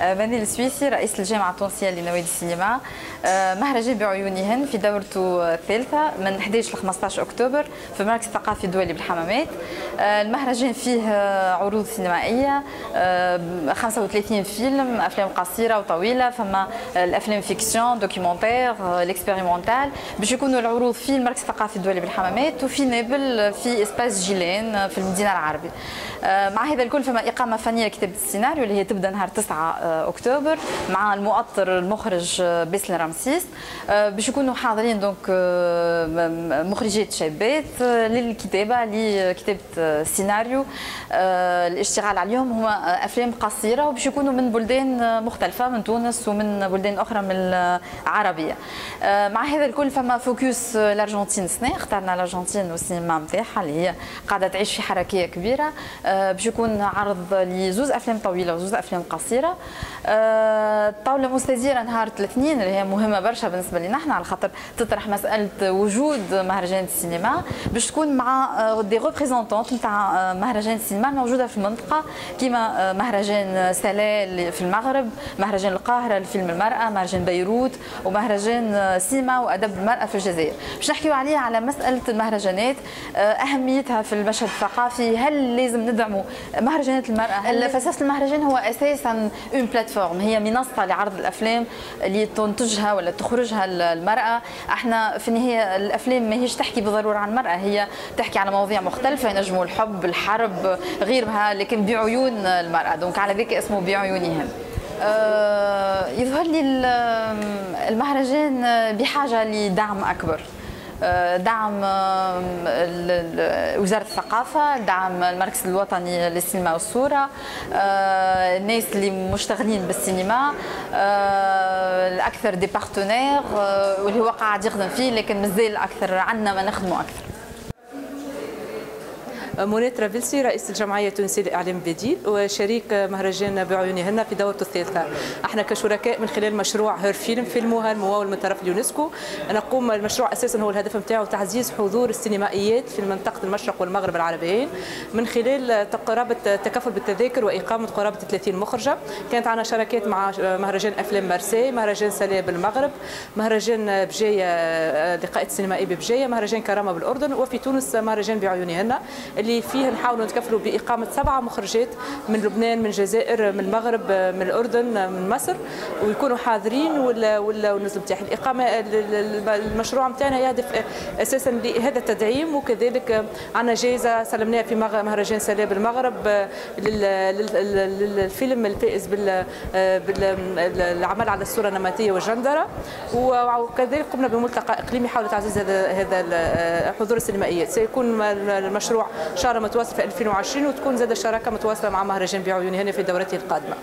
منال السويسي رئيس الجامعة التونسية لنوادي السينما. مهرجان بعيونهن في دورته الثالثة من 11 ل 15 أكتوبر في المركز الثقافي الدولي بالحمامات. المهرجان فيه عروض سينمائية 35 فيلم أفلام قصيرة وطويلة فما الأفلام fiction documentaire ال expérimental باش يكونوا العروض في المركز الثقافي الدولي بالحمامات وفي نابل في espace جيلان في المدينة العربية مع هذا الكل فما إقامة فنية لكتابة السيناريو اللي هي تبدأ نهار 9 أكتوبر مع المؤطر المخرج باسل رمسيس. باش يكونوا حاضرين donc مخرجات شابات للكتابة لكتابة السيناريو الاشتغال عليهم هما أفلام قصيرة وباش يكونوا من بلدان مختلفة من تونس ومن بلدان أخرى من العربية. مع هذا الكل فما focus الأرجنتين سنة. اخترنا الأرجنتين والسينما نتاعها اللي هي قاعدة تعيش في حركية كبيرة. باش يكون عرض لزوز أفلام طويلة وزوز أفلام قصيرة. الطاولة مستديرة نهار الاثنين اللي هي مهمة برشا بالنسبة لنا إحنا على خاطر تطرح مسألة وجود مهرجان السينما باش تكون مع des représentantes نتاع مهرجان السينما الموجودة في المنطقة كيما مهرجان سلا في المغرب مهرجان القاهرة لفيلم المرأة مهرجان بيروت ومهرجان سيما وأدب المرأة في الجزائر. باش نحكيو عليه على مسألة المهرجانات أهميتها في المشهد الثقافي هل لازم ندعموا مهرجانات المرأة؟ فأساس المهرجان هو أساسا une plateforme. هي منصة لعرض الأفلام اللي تنتجها ولا تخرجها المرأة. إحنا في النهاية الأفلام ما هيش تحكي بالضرورة عن المرأة هي تحكي على مواضيع مختلفة ينجموا الحب الحرب غيرها لكن بعيون المرأة. donc على ذلك اسمه بعيونهن أه يظهر لي المهرجان بحاجة لدعم أكبر. دعم وزارة الثقافة دعم المركز الوطني للسينما والصورة الناس اللي مشتغلين بالسينما الأكثر des partenaires واللي هو قاعد يخدم فيه لكن مازال أكثر عندنا ما نخدمه أكثر. مونيت رافيلسي رئيس الجمعية التونسية للاعلام بديل وشريك مهرجان بعيونهن في دورته الثالثة. إحنا كشركاء من خلال مشروع Her Film فيلمها الممول من طرف اليونسكو. نقوم المشروع أساسا هو الهدف نتاعو تعزيز حضور السينمائيات في منطقه المشرق والمغرب العربيين. من خلال قرابه التكفل بالتذاكر وإقامة قرابة 30 مخرجة. كانت عندنا شراكات مع مهرجان أفلام مارسي مهرجان سلا بالمغرب مهرجان بجاية لقاءات سينمائيه ببجاية مهرجان كرامة بالأردن وفي تونس مهرجان بعيونهن. اللي فيه نحاولوا نتكفلوا بإقامة سبعة مخرجات من لبنان من الجزائر من المغرب من الأردن من مصر ويكونوا حاضرين والنزل بتاعي الإقامة المشروع نتاعنا يهدف أساسا لهذا التدعيم وكذلك عندنا جائزة سلمناها في مهرجان سلام بالمغرب للفيلم الفائز بالعمل على الصورة النمطية والجندرة. وكذلك قمنا بملتقى إقليمي حول تعزيز هذا هذا حضور السينمائيات. سيكون المشروع شهر متواصل في 2020 وتكون زاد الشراكة متواصلة مع مهرجان بعيوني هنا في دورته القادمة.